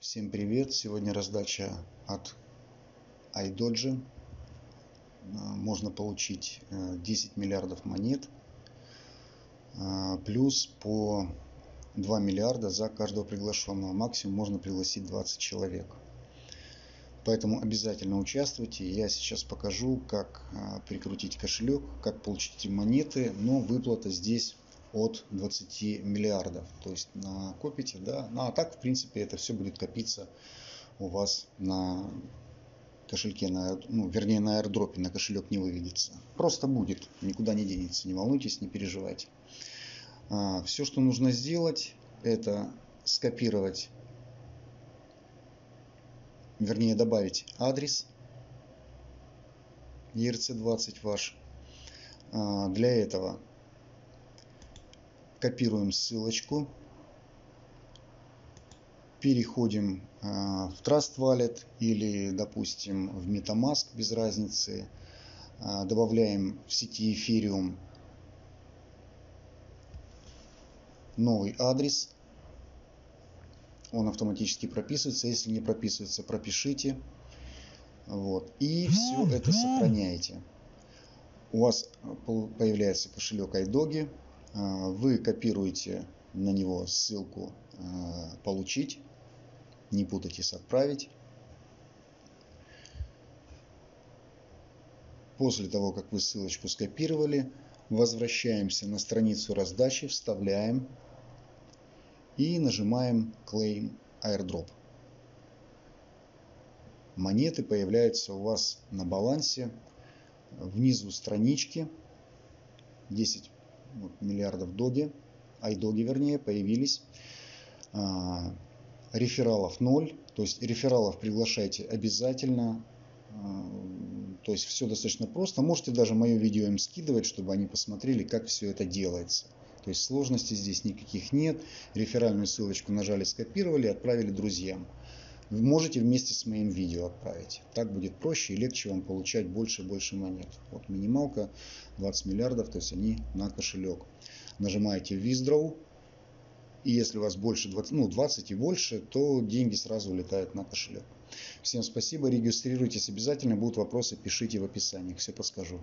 Всем привет! Сегодня раздача от iDoji. Можно получить 10 миллиардов монет плюс по 2 миллиарда за каждого приглашенного. Максимум можно пригласить 20 человек. Поэтому обязательно участвуйте. Я сейчас покажу, как прикрутить кошелек, как получить монеты. Но выплата здесь от 20 миллиардов. То есть накопите, да. Ну а так, в принципе, это все будет копиться у вас на кошельке, на, ну, вернее на аирдропе, на кошелек не выведется. Просто будет, никуда не денется, не волнуйтесь, не переживайте. А, все, что нужно сделать, это скопировать, вернее добавить адрес ERC20 ваш. А, для этого копируем ссылочку, переходим а, в Trust Wallet или, допустим, в MetaMask, без разницы, а, добавляем в сети Ethereum новый адрес, он автоматически прописывается, если не прописывается, пропишите, вот, и все это сохраняете. У вас появляется кошелек iDogi, вы копируете на него ссылку а, «Получить», не путайте с «Отправить». После того, как вы ссылочку скопировали, возвращаемся на страницу раздачи, вставляем и нажимаем Claim Airdrop. Монеты появляются у вас на балансе внизу странички 10 вот, миллиардов доги, айдоги вернее, появились. А, рефералов 0, то есть рефералов приглашайте обязательно. А, то есть все достаточно просто. Можете даже мое видео им скидывать, чтобы они посмотрели, как все это делается. То есть сложностей здесь никаких нет. Реферальную ссылочку нажали, скопировали, отправили друзьям вы можете вместе с моим видео отправить. Так будет проще и легче вам получать больше и больше монет. Вот минималка 20 миллиардов, то есть они на кошелек. Нажимаете Withdraw. И если у вас больше 20, ну 20 и больше, то деньги сразу улетают на кошелек. Всем спасибо, регистрируйтесь обязательно. Будут вопросы, пишите в описании, все подскажу.